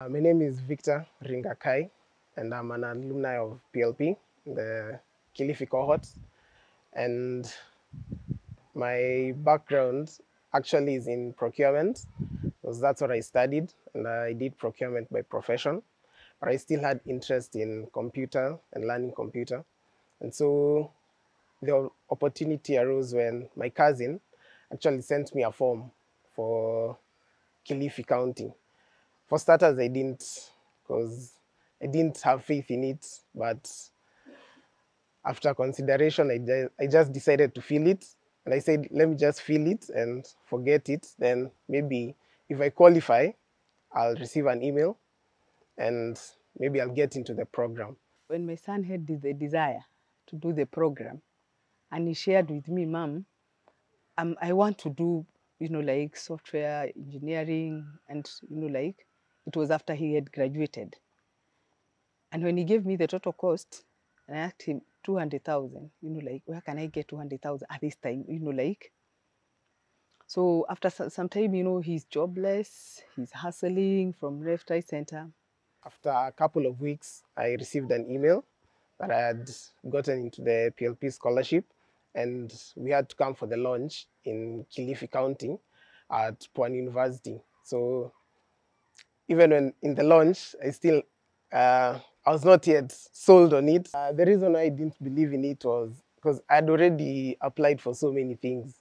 Uh, my name is Victor Ringakai, and I'm an alumni of PLP, the Kilifi cohort. And my background actually is in procurement, because that's what I studied, and I did procurement by profession. But I still had interest in computer and learning computer. And so the opportunity arose when my cousin actually sent me a form for Kilifi County. For starters, I didn't, because I didn't have faith in it. But after consideration, I, ju- I just decided to fill it. And I said, let me just fill it and forget it. Then maybe if I qualify, I'll receive an email and maybe I'll get into the program. when my son had the, the desire to do the program and he shared with me mom um, i want to do you know like software engineering and you know like it was after he had graduated. And when he gave me the total cost and i asked him 200000 you know like where can i get 200000 at this time you know like? So after some time you know he's jobless he's hustling from left right center. After a couple of weeks, I received an email that I had gotten into the PLP scholarship, and we had to come for the launch in Kilifi County at Pwani University. So even when in the launch, I still uh, I was not yet sold on it. Uh, the reason I didn't believe in it was because I'd already applied for so many things.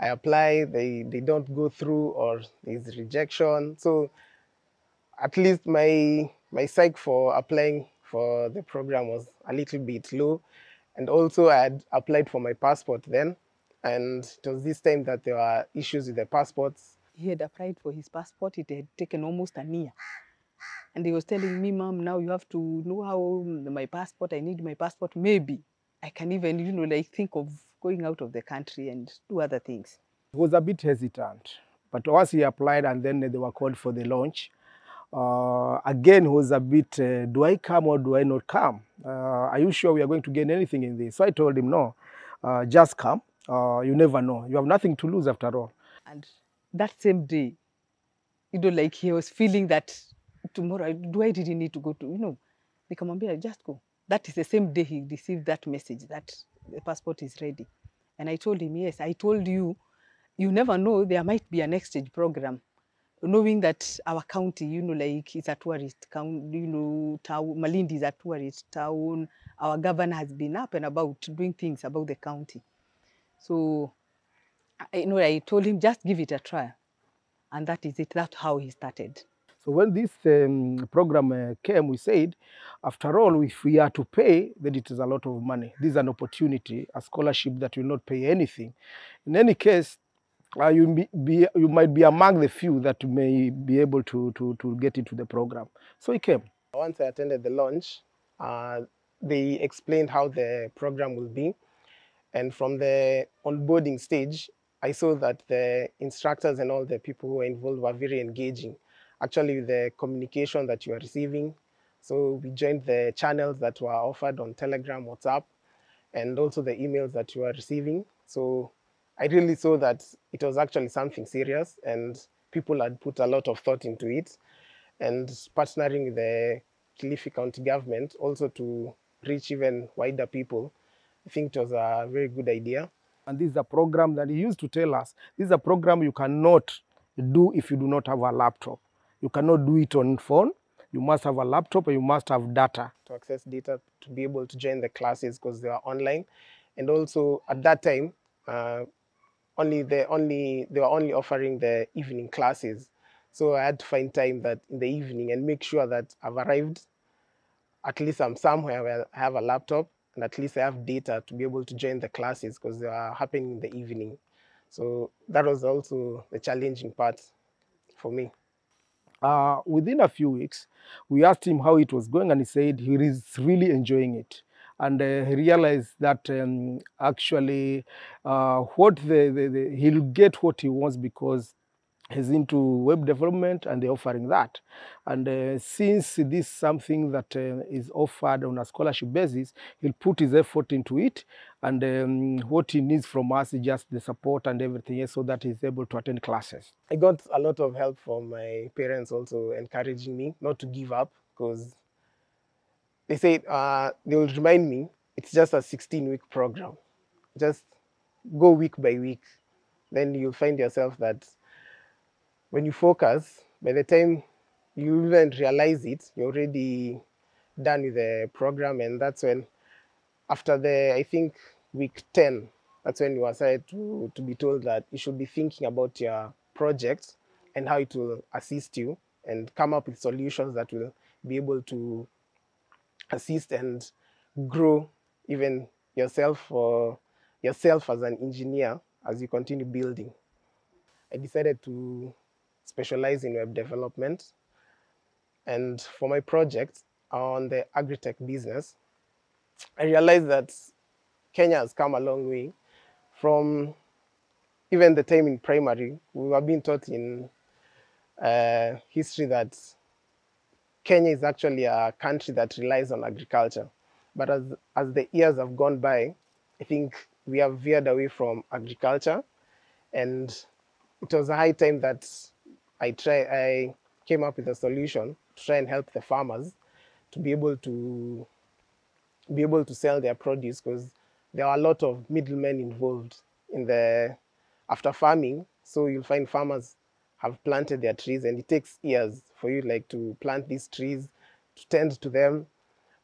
I apply, they they don't go through, or there's rejection. So at least my my psych for applying for the program was a little bit low and also i had applied for my passport then and it was this time that there were issues with the passports he had applied for his passport. It had taken almost a year. And he was telling me, Mom, now you have to know how my passport, I need my passport. Maybe I can even, you know, like think of going out of the country and do other things. He was a bit hesitant, but once he applied and then they were called for the launch, uh, again he was a bit, uh, do I come or do I not come? Uh, are you sure we are going to gain anything in this? So I told him, no, uh, just come. Uh, you never know. You have nothing to lose after all. And that same day, you know, like he was feeling that tomorrow, do I really need to go to, you know, nikamwambia just go. That is the same day he received that message that the passport is ready. And I told him, yes, I told you, you never know, there might be an exchange program. Knowing that our county, you know, like it's a tourist town, you know, town, Malindi is a tourist town. Our governor has been up and about doing things about the county. So I- you know, I told him just give it a try, and that is it. That's how he started. So when this um, program uh, came, we said, after all, if we are to pay, then it is a lot of money. This is an opportunity, a scholarship that will not pay anything. In any case, uh, you, be, be, you might be among the few that may be able to, to, to get into the program. So he came. once i attended the launch uh, they explained how the program will be and from the onboarding stage i saw that the instructors and all the people who were involved were very engaging actually the communication that you are receiving so we joined the channels that were offered on telegram whatsapp and also the emails that you are receiving so i really saw that it was actually something serious and people had put a lot of thought into it and partnering with the Kilifi County government also to reach even wider people. I think it was a very good idea. And this is a program that he used to tell us this is a program you cannot do if you do not have a laptop. You cannot do it on phone. You must have a laptop and you must have data. to access data to be able to join the classes because they are online and also at that time uh, only the only they were only offering the evening classes so i had to find time that in the evening and make sure that i've arrived at least i'm somewhere where i have a laptop and at least i have data to be able to join the classes because they are happening in the evening so that was also the challenging part for me uh, within a few weeks, we asked him how it was going, and he said he is really enjoying it. And uh, he realized that um, actually, uh, what the, the, the he'll get what he wants because he's into web development and they're offering that. And uh, since this is something that uh, is offered on a scholarship basis, he'll put his effort into it and um, what he needs from us is just the support and everything so that he's able to attend classes. I got a lot of help from my parents also encouraging me not to give up because they say uh, they will remind me it's just a 16 week program. Just go week by week. Then you'll find yourself that when you focus, by the time you even realize it, you're already done with the program. And that's when, after the, I think, week 10, that's when you are started to, to be told that you should be thinking about your project and how it will assist you and come up with solutions that will be able to assist and grow even yourself or yourself as an engineer as you continue building. I decided to specialize in web development and for my project on the agri-tech business, I realized that Kenya has come a long way from even the time in primary. We were being taught in uh, history that Kenya is actually a country that relies on agriculture. But as, as the years have gone by, I think we have veered away from agriculture. And it was a high time that I try I came up with a solution to try and help the farmers to be able to be able to sell their produce because there are a lot of middlemen involved in the after farming. So you'll find farmers have planted their trees and it takes years for you like to plant these trees, to tend to them.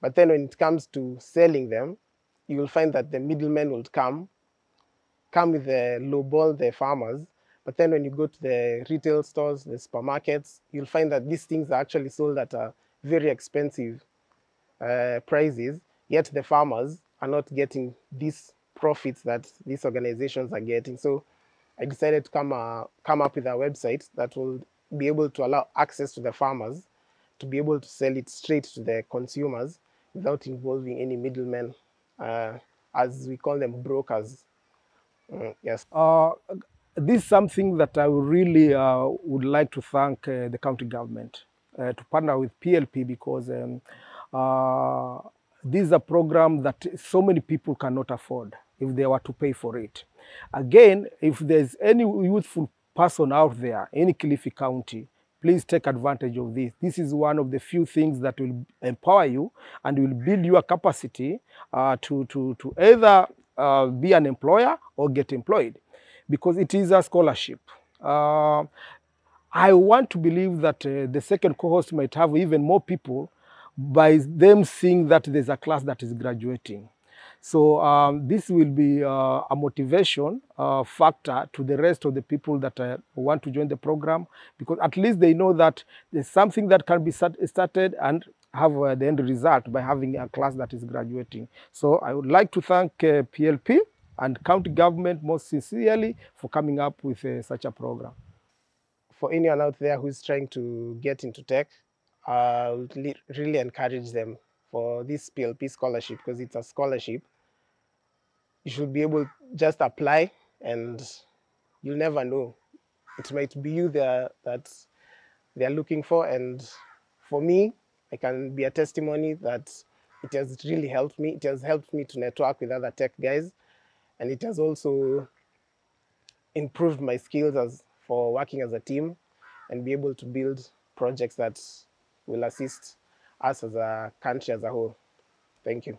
But then when it comes to selling them, you will find that the middlemen will come, come with the lowball the farmers. But then when you go to the retail stores, the supermarkets, you'll find that these things are actually sold at a very expensive uh, prices, yet the farmers are not getting these profits that these organizations are getting. So I decided to come, uh, come up with a website that will be able to allow access to the farmers to be able to sell it straight to the consumers without involving any middlemen, uh, as we call them brokers. Mm, yes. Uh, this is something that I really uh, would like to thank uh, the county government uh, to partner with PLP because um, uh, this is a program that so many people cannot afford if they were to pay for it. Again, if there's any youthful person out there in Kilifi County, please take advantage of this. This is one of the few things that will empower you and will build your capacity uh, to, to, to either uh, be an employer or get employed because it is a scholarship. Uh, I want to believe that uh, the second cohort might have even more people by them seeing that there's a class that is graduating. So um, this will be uh, a motivation uh, factor to the rest of the people that uh, want to join the program because at least they know that there's something that can be start- started and have uh, the end result by having a class that is graduating. So I would like to thank uh, PLP and county government most sincerely for coming up with uh, such a program. For anyone out there who's trying to get into tech, I would really encourage them for this PLP scholarship because it's a scholarship. You should be able to just apply and you'll never know. It might be you there that they're looking for. And for me, I can be a testimony that it has really helped me. It has helped me to network with other tech guys. And it has also improved my skills as for working as a team and be able to build projects that will assist us as a country as a whole. Thank you.